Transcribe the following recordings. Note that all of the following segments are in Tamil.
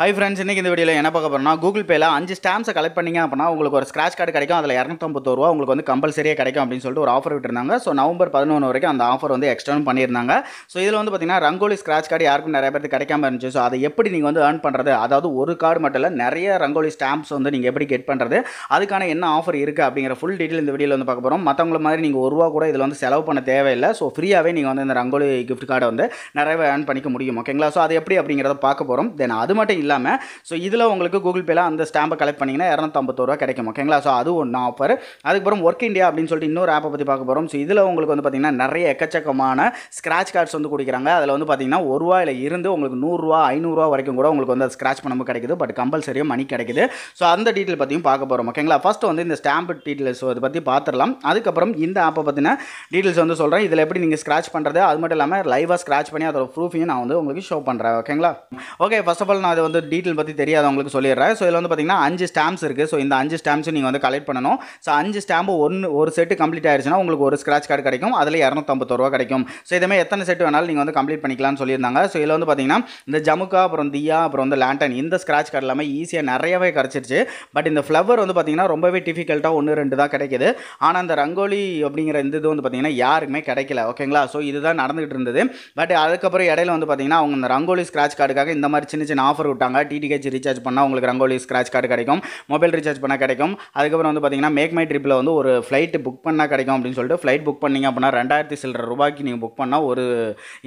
ஹை ஃப்ரெண்ட்ஸ் இன்றைக்கி இந்த வீடியோவில் என்ன பார்க்க போகிறோம்னா கூகுள் பேல அஞ்சு ஸ்டாம்ப்ஸை கலெக்ட் பண்ணிங்க அப்படின்னா உங்களுக்கு ஒரு ஸ்க்ராச் கார்டு கிடைக்கும். அதில் இரநூத்தம்பது ரூபா உங்களுக்கு வந்து கம்பல்சரியாக கிடைக்கும் அப்படின்னு சொல்லிட்டு ஒரு ஆஃபர் விட்டுருந்தாங்க. ஸோ நவம்பர் பதினொன்று வரைக்கும் அந்த ஆஃபர் வந்து எக்ஸ்டெண்ட் பண்ணியிருந்தாங்க. ஸோ இதில் வந்து பார்த்தீங்கன்னா ரங்கோலி ஸ்க்ராச் கார்டு யாருக்கும் நிறைய பேருக்கு கிடைக்காம இருந்துச்சு. ஸோ அதை எப்படி நீங்கள் வந்து ஏர்ன் பண்ணுறது அதாவது ஒரு கார்டு மட்டும் இல்லை நிறைய ரங்கோலி ஸ்டாம்ப்ஸ் வந்து நீங்கள் எப்படி கெட் பண்ணுறது அதுக்கான என்ன ஆஃபர் இருக்குது அப்படிங்கிற ஃபுல் டீட்டெயில் இந்த வீடியோவில் வந்து பார்க்க போகிறோம் மற்றவங்கள மாதிரி நீங்கள் ஒரு ரூபா கூட இதில் வந்து செலவு பண்ண தேவையில்லை. ஸோ ஃப்ரீயாகவே நீங்கள் வந்து இந்த ரங்கோலி கிஃப்ட் கார்டை வந்து நிறையவே ஏர்ன் பண்ணிக்க முடியும். ஓகேங்களா ஸோ அது எப்படி அப்படிங்கிறத பார்க்க போகிறோம் தென் அது மட்டும் இல்லாமல் ஸோ இதில் உங்களுக்கு கூகுள் பேல அந்த ஸ்டாம்பை கலெக்ட் பண்ணிங்கன்னா இரநூத்தம்பது ரூபா கிடைக்கும் ஓகேங்களா ஸோ அது ஒன்று ஆஃபர் அதுக்கப்புறம் ஒர்க் இண்டியா அப்படின்னு சொல்லிட்டு இன்னொரு ஆப்பை பற்றி பார்க்க போகிறோம் ஸோ இதில் உங்களுக்கு வந்து பார்த்தீங்கன்னா நிறைய எக்கச்சக்கமான ஸ்க்ராட்ச் கார்ட்ஸ் வந்து கொடுக்குறாங்க. அதில் வந்து பார்த்தீங்கன்னா ஒரு ரூபாயில் இருந்து உங்களுக்கு நூறுரூவா ஐநூறுரூவா வரைக்கும் கூட உங்களுக்கு வந்து அது ஸ்க்ராட்ச் பண்ணும்போது கிடைக்குது. பட் கம்பல்சரியாக மணி கிடைக்குது. ஸோ அந்த டீட்டெயில் பற்றியும் பார்க்க போகிறோம் ஓகேங்களா ஃபஸ்ட்டு வந்து இந்த ஸ்டாம்ப் டீட்டெயில்ஸ் அதை பற்றி பார்த்துடலாம் அதுக்கப்புறம் இந்த ஆப்பை பற்றின டீட்டெயில்ஸ் வந்து சொல்கிறேன் இதில் எப்படி நீங்கள் ஸ்க்ராட்ச் பண்ணுறது அது மட்டும் இல்லாமல் லைவாக ஸ்க்ராட்ச் பண்ணி அதோட ப்ரூஃபையும் நான் வந்து உங்களுக்கு ஷோ பண்ணுறேன் ஓகேங்களா ஓகே ஃபர்ஸ்ட் ஆஃப் ஆல் நான் அதை வந்து டீட்டெயில் பற்றி தெரியாதவங்களுக்கு சொல்லிடுறேன். ஸோ இதில் வந்து பார்த்தீங்கன்னா அஞ்சு ஸ்டாம்ப்ஸ் இருக்குது ஸோ இந்த அஞ்சு ஸ்டாம்ப்ஸும் நீங்கள் வந்து கலெக்ட் பண்ணணும். ஸோ அஞ்சு ஸ்டாம்பு ஒன்று ஒரு செட்டு கம்ப்ளீட் ஆயிடுச்சுன்னா உங்களுக்கு ஒரு ஸ்க்ராட்ச் கார்டு கிடைக்கும். அதில் இரநூத்தம்பது ரூபா கிடைக்கும். ஸோ இதுமாதிரி எத்தனை செட் வேணாலும் நீங்கள் வந்து கம்ப்ளீட் பண்ணிக்கலாம்னு சொல்லியிருந்தாங்க. ஸோ இதில் வந்து பார்த்திங்கன்னா இந்த ஜமுக்கா அப்புறம் தியா அப்புறம் வந்து லேண்டன் இந்த ஸ்க்ராட்ச் கார்டு எல்லாமே ஈஸியாக நிறையவே கிடச்சிருச்சு. பட் இந்த ஃப்ளவர் வந்து பார்த்தீங்கன்னா ரொம்பவே டிஃபிகல்ட்டாக ஒன்று ரெண்டு தான் கிடைக்குது. ஆனால் அந்த ரங்கோலி அப்படிங்கிற இந்த இது வந்து பார்த்தீங்கன்னா யாருக்குமே கிடைக்கல. ஓகேங்களா ஸோ இதுதான் நடந்துகிட்டு இருந்தது. பட் அதுக்கப்புறம் இடையில வந்து பார்த்தீங்கன்னா அவங்க இந்த ரங்கோலி ஸ்க்ராட்ச் கார்டுக்காக இந்த மாதிரி சின்ன சின்ன ஆஃபர் விட்டாங்க. டிடிஹெச் ரீசார்ஜ் பண்ணால் உங்களுக்கு ரங்கோலி ஸ்க்ராட்ச் கார்டு கிடைக்கும். மொபைல் ரீசார்ஜ் பண்ணால் கிடைக்கும். அதுக்கப்புறம் வந்து பார்த்தீங்கன்னா மேக் மை ட்ரிப்பில் வந்து ஒரு ஃப்ளைட்டு புக் பண்ணால் கிடைக்கும் அப்படின்னு சொல்லிட்டு ஃப்ளைட் புக் பண்ணிங்க அப்படின்னா ரெண்டாயிரத்தி சில்லற ரூபாய்க்கு நீங்கள் புக் பண்ணால் ஒரு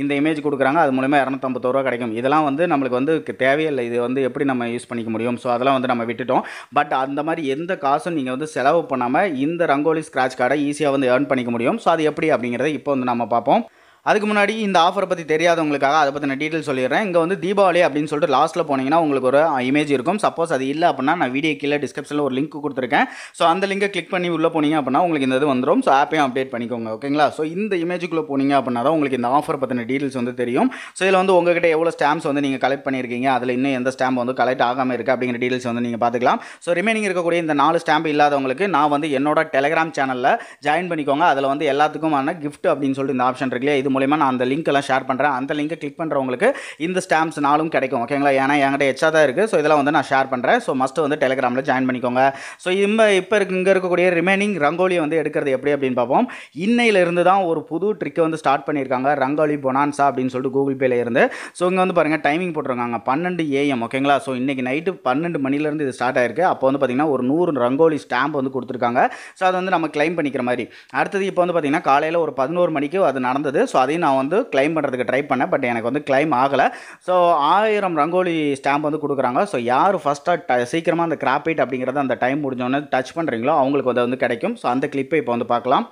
இந்த இமேஜ் கொடுக்குறாங்க. அது மூலமாக இரநூத்தம்பது ரூபா கிடைக்கும். இதெல்லாம் வந்து நம்மளுக்கு வந்து தேவையில்லை. இது வந்து எப்படி நம்ம யூஸ் பண்ணிக்க முடியும்? ஸோ அதெல்லாம் வந்து நம்ம விட்டுட்டோம். பட் அந்த மாதிரி எந்த காசும் நீங்கள் வந்து செலவு பண்ணாமல் இந்த ரங்கோலி ஸ்க்ராட்ச் கார்டை ஈஸியாக வந்து ஏர்ன் பண்ணிக்க முடியும். ஸோ அது எப்படி அப்படிங்கிறத இப்போ வந்து நம்ம பார்ப்போம். அதுக்கு முன்னாடி இந்த ஆஃபரை பற்றி தெரியாதவங்களுக்காக அதை பற்றின டீட்டெயில் சொல்லிடுறேன். இங்கே வந்து தீபாவளி அப்படின்னு சொல்லிட்டு லாஸ்ட்டில் போனீங்கன்னா உங்களுக்கு ஒரு இமேஜ் இருக்கும். சப்போஸ் அது இல்லை அப்படின்னா நான் வீடியோ கீழே டிஸ்கிரிப்ஷனில் ஒரு லிங்க் கொடுத்துருக்கேன். ஸோ அந்த லிங்கை கிளிக் பண்ணி உள்ளே போனீங்க அப்படின்னா உங்களுக்கு இந்த இது வந்துடும் ஸோ ஆப்பையும் அப்டேட் பண்ணிக்கோங்க ஓகேங்களா ஸோ இந்த இமேஜுக்குள்ளே போனீங்க அப்படின்னா தான் உங்களுக்கு இந்த ஆஃபர் பற்றின டீட்டெயில்ஸ் வந்து தெரியும். ஸோ இதில் வந்து உங்ககிட்ட எவ்வளோ ஸ்டாம்ப்ஸ் வந்து நீங்கள் கலெக்ட் பண்ணியிருக்கீங்க அதில் இன்னும் எந்த ஸ்டாம்ப் வந்து கலெக்ட் ஆகாமல் இருக்குது அப்படிங்கிற டீட்டெயில்ஸ் வந்து நீங்கள் பார்த்துக்கலாம். ஸோ ரிமைனிங் இருக்கக்கூடிய இந்த நாலு ஸ்டாம்ப் இல்லாதவங்களுக்கு நான் வந்து என்னோட டெலிகிராம் சேனலில் ஜாயின் பண்ணிக்கோங்க. அதில் வந்து எல்லாத்துக்குமான கிஃப்ட் அப்படின்னு சொல்லிட்டு இந்த ஆப்ஷன் இருக்கு இல்லையா? இது மூலயமா நான் அந்த லிங்க் எல்லாம் ஷேர் பண்ணுறேன் அந்த லிங்கை கிளிக் பண்ணுறவங்களுக்கு இந்த ஸ்டாம்ப்ஸ் நாளும் கிடைக்கும் ஓகேங்களா ஏன்னா என்கிட்ட எச்சா தான் இருக்குது ஸோ இதெல்லாம் வந்து நான் ஷேர் பண்ணுறேன் ஸோ மஸ்ட் வந்து டெலிகிராமில் ஜாயின் பண்ணிக்கோங்க. ஸோ இப்போ இப்போ இருக்கு இங்கே இருக்கக்கூடிய ரிமைனிங் ரங்கோலியை வந்து எடுக்கிறது எப்படி அப்படின்னு பார்ப்போம். இன்னையிலிருந்து தான் ஒரு புது ட்ரிக்கை வந்து ஸ்டார்ட் பண்ணியிருக்காங்க. ரங்கோலி பொனான்சா அப்படின்னு சொல்லிட்டு கூகுள் பேல இருந்து. ஸோ இங்கே வந்து பாருங்கள் டைமிங் போட்டிருக்காங்க. பன்னெண்டு ஏஎம் ஓகேங்களா ஸோ இன்றைக்கி நைட்டு பன்னெண்டு மணிலேருந்து இது ஸ்டார்ட் ஆயிருக்கு. அப்போ வந்து பார்த்திங்கன்னா ஒரு நூறு ரங்கோலி ஸ்டாம்ப் வந்து கொடுத்துருக்காங்க. ஸோ அதை வந்து நம்ம கிளைம் பண்ணிக்கிற மாதிரி. அடுத்தது இப்போ வந்து பார்த்திங்கன்னா காலையில் ஒரு பதினோரு மணிக்கு அது நடந்தது. ஸோ அதையும் நான் வந்து கிளைம் பண்ணுறதுக்கு ட்ரை பண்ணேன் பட் எனக்கு வந்து கிளைம் ஆகலை. ஸோ ஆயிரம் ரங்கோலி ஸ்டாம்ப் வந்து கொடுக்குறாங்க. ஸோ யார் ஃபஸ்ட்டாக சீக்கிரமாக அந்த கிராப்பைட் அப்படிங்கிறத அந்த டைம் முடிஞ்சோடனே டச் பண்ணுறீங்களோ அவங்களுக்கு வந்து வந்து கிடைக்கும். ஸோ அந்த கிளிப்பை இப்போ வந்து பார்க்கலாம்.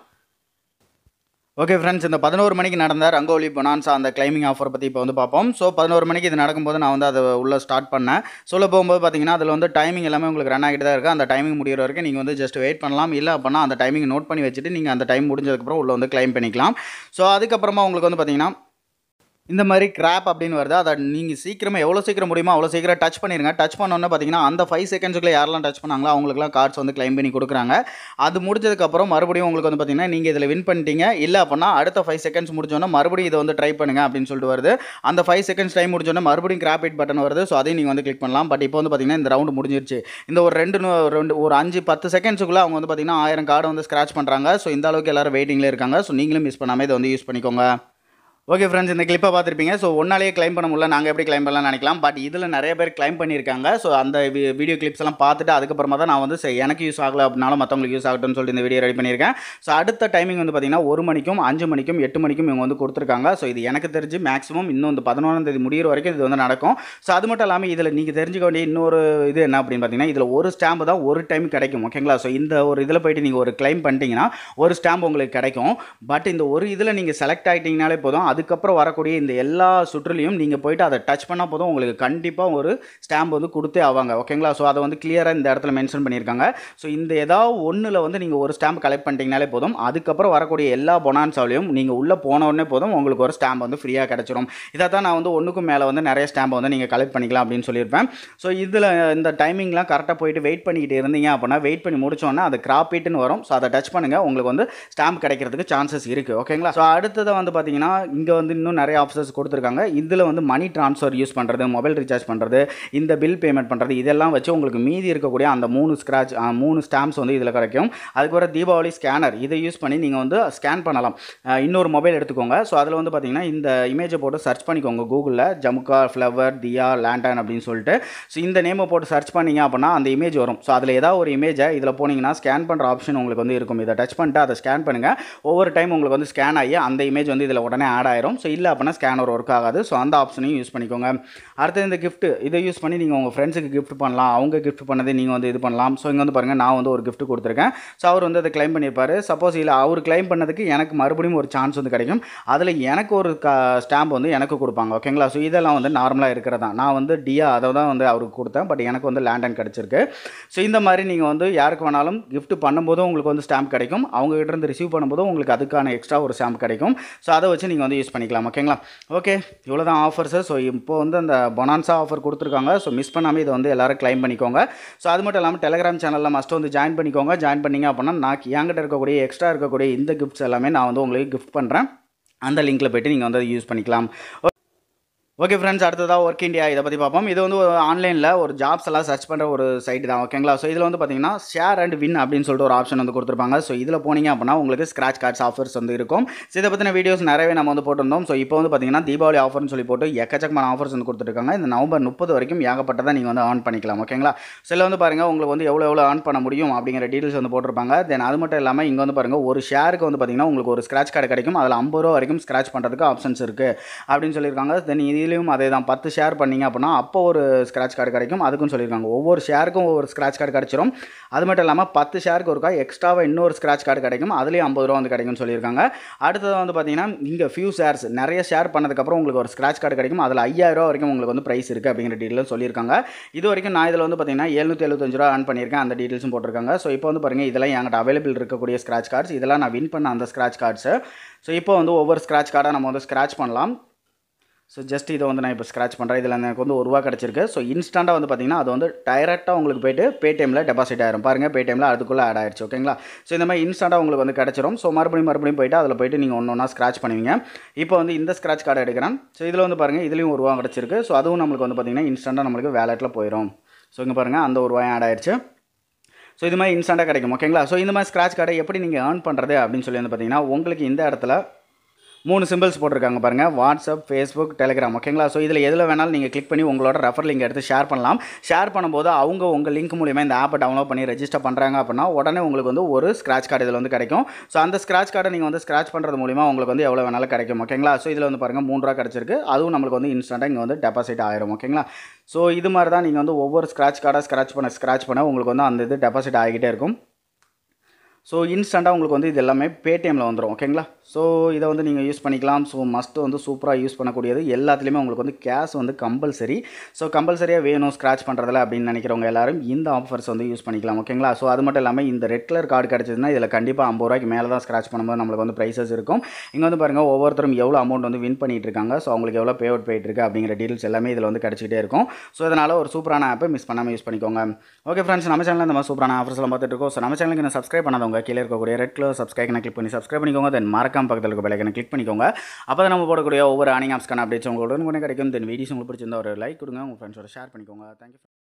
ஓகே ஃப்ரெண்ட்ஸ் இந்த பதினோரு மணிக்கு நடந்த ரங்கோலி பொனான்சா அந்த கிளைமிங் ஆஃபர் பற்றி இப்போ வந்து பார்ப்போம். ஸோ பதினோரு மணிக்கு இது நடக்கும்போது நான் வந்து அதை உள்ளே ஸ்டார்ட் பண்ணேன். சொல்ல போகும்போது பார்த்தீங்கன்னா அதில் வந்து டைமிங் எல்லாமே உங்களுக்கு ரன் ஆகிட்டு தான் இருக்குது அந்த டைமிங் முடிகிற வரைக்கும் நீங்கள் வந்து ஜஸ்ட் வெயிட் பண்ணலாம். இல்லை அப்படின்னா அந்த டைமிங் நோட் பண்ணி வச்சுட்டு நீங்கள் அந்த டைம் முடிஞ்சதுக்கப்புறம் உள்ளே வந்து கிளைம் பண்ணிக்கலாம். ஸோ அதுக்கப்புறமா உங்களுக்கு வந்து பார்த்தீங்கன்னா இந்த மாதிரி கிராப் அப்படின்னு வருது. அதை நீங்கள் சீக்கிரமாக எவ்வளோ சீக்கிரம் முடியுமோ அவ்வளோ சீக்கிரம் டச் பண்ணிடுங்க டச் பண்ணோன்னே பார்த்தீங்கன்னா அந்த ஃபைவ் செகண்ட்ஸுக்குள்ள யாரெல்லாம் டச் பண்ணாங்களோ அவங்களுக்குலாம் கார்ட்ஸ் வந்து கிளைம் பண்ணி கொடுக்குறாங்க. அது முடிஞ்சதுக்கப்புறம் மறுபடியும் உங்களுக்கு வந்து பார்த்தீங்கன்னா நீங்கள் இதில் வின் பண்ணிட்டீங்க. இல்லை அப்படின்னா அடுத்த ஃபைவ் செகண்ட்ஸ் முடிஞ்சோன்னா மறுபடியும் இதை வந்து ட்ரை பண்ணுங்க அப்படின்னு சொல்லிட்டு வருது. அந்த ஃபைவ் செகண்ட்ஸ் டைம் முடிஞ்சோன்னா மறுபடியும் கிராப் பட்டன் வருது. ஸோ அதையும் நீங்கள் வந்து கிளிக் பண்ணலாம். பட் இப்போ வந்து பார்த்தீங்கன்னா இந்த ரவுண்டு முடிஞ்சிருச்சு. இந்த ஒரு ரெண்டு ரெண்டு ஒரு அஞ்சு பத்து செகண்ட்ஸுக்குள்ளே அவங்க வந்து பார்த்தீங்கன்னா ஆயிரம் கார்டு வந்து ஸ்க்ராச் பண்ணுறாங்க ஸோ இந்த அளவுக்கு எல்லாரும் வெயிட்டிங்கில் இருக்காங்க. ஸோ நீங்களும் மிஸ் பண்ணாமல் இதை வந்து யூஸ் பண்ணிக்கோங்க. ஓகே ஃப்ரெண்ட்ஸ் இந்த கிளிப்பை பார்த்துருப்பீங்க. ஸோ ஒன்னாலேயே கிளைம் பண்ண முடியல. நாங்கள் எப்படி கிளைம் பண்ணலாம் நினைக்கலாம். பட் இதில் நிறைய பேர் கிளைம் பண்ணியிருக்காங்க. ஸோ அந்த வீடியோ கிளிப்ஸ் எல்லாம் பார்த்துட்டு அதுக்கப்புறமா தான் நான் வந்து எனக்கு யூஸ் ஆகலை அப்படின்னாலும் மற்றவங்களுக்கு யூஸ் ஆகட்டும்னு சொல்லிட்டு இந்த வீடியோ ரெடி பண்ணியிருக்கேன். ஸோ அடுத்த டைமிங் வந்து பார்த்தீங்கன்னா ஒரு மணிக்கும் அஞ்சு மணிக்கும் எட்டு மணிக்கும் இவங்க வந்து கொடுத்துருக்காங்க. ஸோ இது எனக்கு தெரிஞ்சு மேக்ஸிமம் இன்னும் இந்த பதினொன்றாம் தேதி முடியிற வரைக்கும் இது வந்து நடக்கும். ஸோ அது மட்டும் இல்லாமல் இதில் நீங்கள் தெரிஞ்சுக்க வேண்டிய இன்னொரு இது என்ன அப்படின்னு பார்த்தீங்கன்னா இதில் ஒரு ஸ்டாம்பு தான் ஒரு டைம் கிடைக்கும். ஓகேங்களா ஸோ இந்த ஒரு இதில் போயிட்டு நீங்கள் ஒரு கிளைம் பண்ணிட்டீங்கன்னா ஒரு ஸ்டாம்ப் உங்களுக்கு கிடைக்கும். பட் இந்த ஒரு இதில் நீங்கள் செலக்ட் ஆகிட்டீங்கனாலே போதும். அது அதுக்கப்புறம் வரக்கூடிய இந்த எல்லா சுற்றுலையும் நீங்கள் போயிட்டு அதை டச் பண்ணால் போதும். உங்களுக்கு கண்டிப்பாக ஒரு ஸ்டாம்ப் வந்து கொடுத்தே ஆவாங்க. ஓகேங்களா ஸோ அதை வந்து கிளியராக இந்த இடத்துல மென்ஷன் பண்ணியிருக்காங்க. ஸோ இந்த ஏதாவது ஒன்றில் வந்து நீங்கள் ஒரு ஸ்டாம்ப் கலெக்ட் பண்ணிட்டீங்கனாலே போதும். அதுக்கப்புறம் வரக்கூடிய எல்லா பொனான்ஸாலையும் நீங்கள் உள்ளே போன உடனே போதும். உங்களுக்கு ஒரு ஸ்டாம்ப் வந்து ஃப்ரீயாக கிடச்சிரும். இதை தான் நான் வந்து ஒன்றுக்கும் மேலே வந்து நிறைய ஸ்டாம்ப் வந்து நீங்கள் கலெக்ட் பண்ணிக்கலாம் அப்படின்னு சொல்லியிருப்பேன். ஸோ இதில் இந்த டைமிங்லாம் கரெக்டாக போயிட்டு வெயிட் பண்ணிக்கிட்டு இருந்தீங்க அப்படின்னா வெயிட் பண்ணி முடிச்சோன்னா அது கிராப்பிட்டுன்னு வரும். ஸோ அதை டச் பண்ணுங்கள் உங்களுக்கு வந்து ஸ்டாம்ப் கிடைக்கிறதுக்கு சான்சஸ் இருக்குது ஓகேங்களா ஸோ அடுத்தது வந்து பார்த்தீங்கன்னா இங்கே இங்கே வந்து இன்னும் நிறைய ஆப்ஷன்ஸ் கொடுத்துருக்காங்க. இதில் வந்து மணி ட்ரான்ஸ்ஃபர் யூஸ் பண்ணுறது மொபைல் ரீசார்ஜ் பண்ணுறது இந்த பில் பேமெண்ட் பண்ணுறது இதெல்லாம் வச்சு உங்களுக்கு மீதி இருக்கக்கூடிய அந்த மூணு ஸ்க்ராட்ச் மூணு ஸ்டாம்ப்ஸ் வந்து இதில் கிடைக்கும். அதுக்கப்புறம் தீபாவளி ஸ்கேனர் இதை யூஸ் பண்ணி நீங்கள் வந்து ஸ்கேன் பண்ணலாம். இன்னொரு மொபைல் எடுத்துக்கோங்க. ஸோ அதில் வந்து பார்த்தீங்கன்னா இந்த இமேஜை போட்டு சர்ச் பண்ணிக்கோங்க கூகுளில் ஜமுக்கா ஃப்ளவர் தியா லேண்டன் அப்படின்னு சொல்லிட்டு. ஸோ இந்த நேமை போட்டு சர்ச் பண்ணிங்க அப்படின்னா அந்த இமேஜ் வரும். ஸோ அதில் ஏதாவது ஒரு இமேஜை இதில் போனீங்கன்னா ஸ்கேன் பண்ணுற ஆப்ஷன் உங்களுக்கு வந்து இருக்கும். இதை டச் பண்ணிட்டு அதை ஸ்கேன் பண்ணுங்கள் ஒவ்வொரு டைம் உங்களுக்கு வந்து ஸ்கேன் ஆகி அந்த இமேஜ் வந்து இதில் உடனே ஆட் ஆகி ஆயிரும். ஸோ இல்லை அப்படின்னா ஸ்கேனர் ஒர்க் ஆகாது. ஸோ அந்த ஆப்ஷனையும் யூஸ் பண்ணிக்கோங்க. அடுத்தது இந்த கிஃப்ட்டு இதை யூஸ் பண்ணி நீங்கள் உங்கள் ஃப்ரெண்ட்ஸுக்கு கிஃப்ட் பண்ணலாம். அவங்க கிஃப்ட் பண்ணதை நீங்கள் வந்து இது பண்ணலாம். ஸோ இங்கே வந்து பாருங்கள் நான் வந்து ஒரு கிஃப்ட் கொடுத்துருக்கேன். ஸோ அவர் வந்து அதை கிளைம் பண்ணியிருப்பாரு. சப்போஸ் இல்லை அவர் கிளைம் பண்ணதுக்கு எனக்கு மறுபடியும் ஒரு சான்ஸ் வந்து கிடைக்கும். அதில் எனக்கு ஒரு க ஸ்டாம்ப் வந்து எனக்கு கொடுப்பாங்க. ஓகேங்களா ஸோ இதெல்லாம் வந்து நார்மலாக இருக்கிறதா நான் வந்து டியா அதை தான் வந்து அவருக்கு கொடுத்தேன். பட் எனக்கு வந்து லேண்டன் கிடச்சிருக்கு. ஸோ இந்த மாதிரி நீங்கள் வந்து யாருக்கு வேணாலும் கிஃப்ட் பண்ணும்போதும் உங்களுக்கு வந்து ஸ்டாம்ப் கிடைக்கும். அவங்ககிட்ட இருந்து ரிசீவ் பண்ணும்போதும் உங்களுக்கு அதுக்கான எக்ஸ்ட்ரா ஒரு ஸ்டாம்ப் கிடைக்கும். ஸோ அதை வச்சு நீங்கள் வந்து யூஸ் பண்ணிக்கலாம் ஓகேங்களா ஓகே இவ்வளோ தான் ஆஃபர்ஸு ஸோ இப்போ வந்து அந்த பொனான்சா ஆஃபர் கொடுத்துருக்காங்க. ஸோ மிஸ் பண்ணாமல் இதை வந்து எல்லாரும் க்ளைம் பண்ணிக்கோங்க. ஸோ அது மட்டும் இல்லாமல் டெலிகிராம் சேனலில் மஸ்ட் வந்து ஜாயின் பண்ணிக்கோங்க. ஜாயின் பண்ணீங்க அப்படின்னா நான் என்கிட்ட இருக்கக்கூடிய எக்ஸ்ட்ரா இருக்கக்கூடிய இந்த கிஃப்ட்ஸ் எல்லாமே நான் வந்து உங்களுக்கு கிஃப்ட் பண்ணுறேன் அந்த லிங்க்கில் போய்ட்டு நீங்கள் வந்து அதை யூஸ் பண்ணிக்கலாம். ஓகே ஃப்ரெண்ட்ஸ் அடுத்ததாக ஒர்க் இந்தியா இதை பற்றி பார்ப்போம். இது வந்து ஒரு ஆன்லைனில் ஒரு ஜாப்ஸ் எல்லாம் சர்ச் பண்ணுற ஒரு சைட் தான் ஓகேங்களா ஸோ இதில் வந்து பார்த்தீங்கன்னா ஷேர் அண்ட் வின் அப்படின்னு சொல்லிட்டு ஒரு ஆப்ஷன் வந்து கொடுத்துருப்பாங்க. ஸோ இதில் போனீங்க அப்படின்னா உங்களுக்கு ஸ்க்ராச் கார்ட்ஸ் ஆஃபர்ஸ் வந்து இருக்கும். ஸோ இதை பற்றின வீடியோஸ் நிறையவே நம்ம வந்து போட்டிருந்தோம். ஸோ இப்போ வந்து பார்த்தீங்கன்னா தீபாவளி ஆஃபர்னு சொல்லி போட்டு எக்கச்சக்கமான ஆஃபர்ஸ் வந்து கொடுத்துருக்காங்க. இந்த நவம்பர் முப்பது வரைக்கும் ஏகப்பட்டதை நீங்கள் வந்து ஆன் பண்ணிக்கலாம் ஓகேங்களா ஸோ இதில் வந்து பாருங்கள் உங்களுக்கு வந்து எவ்வளோ எவ்வளோ ஆன் பண்ண முடியும் அப்படிங்கிற டீட்டெயில்ஸ் வந்து போட்டிருப்பாங்க. தென் அது மட்டும் இல்லாமல் இங்கே வந்து பாருங்கள் ஒரு ஷேருக்கு வந்து பார்த்தீங்கன்னா உங்களுக்கு ஒரு ஸ்க்ராச் கார்டு கிடைக்கும். அதில் ஐம்பது ரூபா வரைக்கும் ஸ்க்ராச் பண்ணுறதுக்கு ஆப்ஷன்ஸ் இருக்குது அப்படின்னு சொல்லியிருக்காங்க. தென் இதுலேயும் அதே தான் பத்து ஷேர் பண்ணிங்க அப்படின்னா அப்போ ஒரு ஸ்க்ராட்ச் கார்டு கிடைக்கும். அதுக்கும் சொல்லியிருக்காங்க. ஒவ்வொரு ஷேருக்கும் ஒவ்வொரு ஸ்க்ராட்ச் கார்டு கிடைச்சிரும். அது மட்டும் இல்லாமல் பத்து ஷேருக்கு ஒருக்கா எக்ஸ்ட்ராவாக இன்னொரு ஸ்க்ராட்ச் கார்டு கிடைக்கும். அதுலேயும் ஐம்பது ரூபா வந்து கிடைக்கும்னு சொல்லியிருக்காங்க. அடுத்தது வந்து பார்த்தீங்கன்னா இங்கே ஃபியூ ஷேர்ஸ் நிறைய ஷேர் பண்ணதுக்கப்புறம் உங்களுக்கு ஒரு ஸ்க்ராட்ச் கார்டு கிடைக்கும். அதில் ஐயாயிரம் வரைக்கும் உங்களுக்கு வந்து ப்ரைஸ் இருக்குது அப்படிங்கிற டீட்டெயிலும் சொல்லியிருக்காங்க. இது வரைக்கும் நான் இதில் வந்து பார்த்தீங்கன்னா எழுநூற்றி எழுபத்தஞ்சு ரூபா ஆன் பண்ணியிருக்கேன். அந்த டீட்டெயில்ஸும் போட்டிருக்காங்க. ஸோ இப்போ வந்து பாருங்கள் இதெல்லாம் என்கிட்ட அவைலபிள் இருக்கக்கூடிய ஸ்க்ராட்ச் கார்ட்ஸ் இதெல்லாம் நான் வின் பண்ண அந்த ஸ்க்ராட்ச் கார்ட்ஸு ஸோ இப்போ வந்து ஒவ்வொரு ஸ்க்ராட்ச் கார்டாக நம்ம வந்து ஸ்க்ராட்ச் பண்ணலாம். ஸோ ஜஸ்ட் இதை வந்து நான் இப்போ ஸ்க்ராச் பண்ணுறேன் இதில் எனக்கு வந்து ஒரு ரூபா கிடச்சிருக்கு. ஸோ இன்ஸ்டண்ட்டாக வந்து பார்த்தீங்கன்னா அது வந்து டைரெக்டாக உங்களுக்கு போயிட்டு பேடிஎம்மில் டெபாசிட் ஆயிரும். பாருங்கள் பேடிஎம்மில் அதுக்குள்ளே ஆட் ஆயிடுச்சு ஓகேங்களா ஸோ இந்த மாதிரி இன்ஸ்டண்ட்டாக உங்களுக்கு வந்து கிடச்சிரும். ஸோ மறுபடியும் மறுபடியும் போயிட்டு அதில் போயிட்டு நீங்கள் ஒன்று ஒன்றா ஸ்க்ராச் பண்ணுவீங்க. இப்போ வந்து இந்த ஸ்க்ராச் கார்டு எடுக்கிறேன். ஸோ இதில் வந்து பாருங்கள் இதுலேயும் ஒரு ரூபா கிடச்சிருக்கு. ஸோ அதுவும் நம்மளுக்கு வந்து பார்த்திங்கன்னா இன்ஸ்டண்ட்டாக நம்மளுக்கு வேலெட்டில் போயிடும் ஸோ இங்கே பாருங்கள் அந்த ஒரு ரூபாயும் ஆட் ஆயிடுச்சு ஸோ இது மாதிரி இன்ஸ்டண்ட்டாக கிடைக்கும் ஓகேங்களா ஸோ இந்த மாதிரி ஸ்க்ராச் கார்டை எப்படி நீங்கள் ஏர்ன் பண்ணுறது அப்படின்னு சொல்லி வந்து பார்த்தீங்கன்னா உங்களுக்கு இந்த இடத்துல மூணு சிம்பிள்ஸ் போட்டிருக்காங்க பாருங்கள் வாட்ஸ்அப் ஃபேஸ்புக் டெலிகிராம் ஓகேங்களா ஸோ இதில் எதில் வேணாலும் நீங்கள் கிளிக் பண்ணி உங்களோட ரெஃபர் லிங்க் எடுத்து ஷேர் பண்ணலாம். ஷேர் பண்ணும்போது அவங்க உங்கள் லிங்க் மூலியமாக இந்த ஆப்பை டவுன்லோட் பண்ணி ரெஜிஸ்டர் பண்ணுறாங்க அப்படின்னா உடனே உங்களுக்கு வந்து ஒரு ஸ்க்ராச் கார்டு இதில் வந்து கிடைக்கும். ஸோ அந்த ஸ்க்ராச் கார்டை நீங்கள் வந்து ஸ்க்ராச் பண்ணுறது மூலிமா உங்களுக்கு வந்து எவ்வளோ வேணாலும் கிடைக்கும் ஓகேங்களா ஸோ இதில் வந்து பாருங்கள் மூணு ரூபா கிடச்சிருக்கு. அதுவும் நம்மளுக்கு வந்து இன்ஸ்டண்ட்டாக இங்கே வந்து டெபாசிட் ஆயிரும் ஓகேங்களா ஸோ இது மாதிரி தான் நீங்கள் வந்து ஒவ்வொரு ஸ்க்ராச் கார்டாக ஸ்க்ராச் பண்ண ஸ்க்ராச் பண்ண உங்களுக்கு வந்து அந்த இது டெபாசிட் ஆகிக்கிட்டே இருக்கும். ஸோ இன்ஸ்டண்ட்டாக உங்களுக்கு வந்து இது எல்லாமே பேடிஎம்மில் வந்துடும் ஓகேங்களா ஸோ இதை வந்து நீங்கள் யூஸ் பண்ணிக்கலாம். ஸோ மஸ்ட்டு வந்து சூப்பராக யூஸ் பண்ணக்கூடியது. எல்லாத்துலேயுமே உங்களுக்கு வந்து கேஷ் வந்து கம்பல்சரி ஸோ கம்பல்சரியாக வேணும் ஸ்க்ராச் பண்ணுறதில்ல அப்படின்னு நினைக்கிறவங்க எல்லாரும் இந்த ஆஃபர்ஸ் வந்து யூஸ் பண்ணிக்கலாம் ஓகேங்களா ஸோ அது மட்டும் இல்லாமல் இந்த ரெட் கலர் கார்டு கிடச்சதுன்னா இதில் கண்டிப்பாக ஐம்பது ரூபாய்க்கு மேலே தான் ஸ்க்ராச் பண்ணும்போது நம்மளுக்கு வந்து ப்ரைஸஸ் இருக்கும். இங்கே வந்து பாருங்கள் ஒவ்வொருத்தரும் எவ்வளோ அமௌண்ட் வந்து வின் பண்ணிகிட்டு இருக்காங்க. ஸோ அவங்களுக்கு எவ்வளோ பே அவுட் போயிட்டு இருக்கு அப்படிங்கிற டீட்டெயில்ஸ் எல்லாமே இதில் வந்து கிடச்சிக்கிட்டே இருக்கும். ஸோ இதனால் ஒரு சூப்பரான ஆப்பை மிஸ் பண்ணாமல் யூஸ் பண்ணிக்கோங்க. ஓகே ஃப்ரெண்ட்ஸ் நம்ம சேனலில் இந்த மாதிரி சூப்பரான ஆஃபர்ஸ் எல்லாம் பார்த்துட்டு இருக்கோம். ஸோ நம்ம சேனலுக்கு நான் சப்ஸ்கிரைப் பண்ணாதவங்க கீழே இருக்கக்கூடிய ரெட் கலர் சப்ஸ்கிரைப் கிளிக் பண்ணி சப்ஸ்கிரைப் பண்ணிக்கோங்க. தென் மறக்காம பக்கத்தில் இருக்க பெலைக்கனை கிளிக் பண்ணிக்கோங்க. அப்போ தான் நம்ம போடக்கூடிய ஒவ்வொரு ஆனிங் ஆப்ஸ்க்கான அப்டேட்ஸ் உங்களோட உடனே கிடைக்கும். தென் வீடியோஸ் உங்களுக்கு பிடிச்சிருந்தா ஒரு லைக் கொடுங்க. உங்கள் ஃப்ரெண்ட்ஸோட ஷேர் பண்ணிக்கோங்க. தேங்க்யூ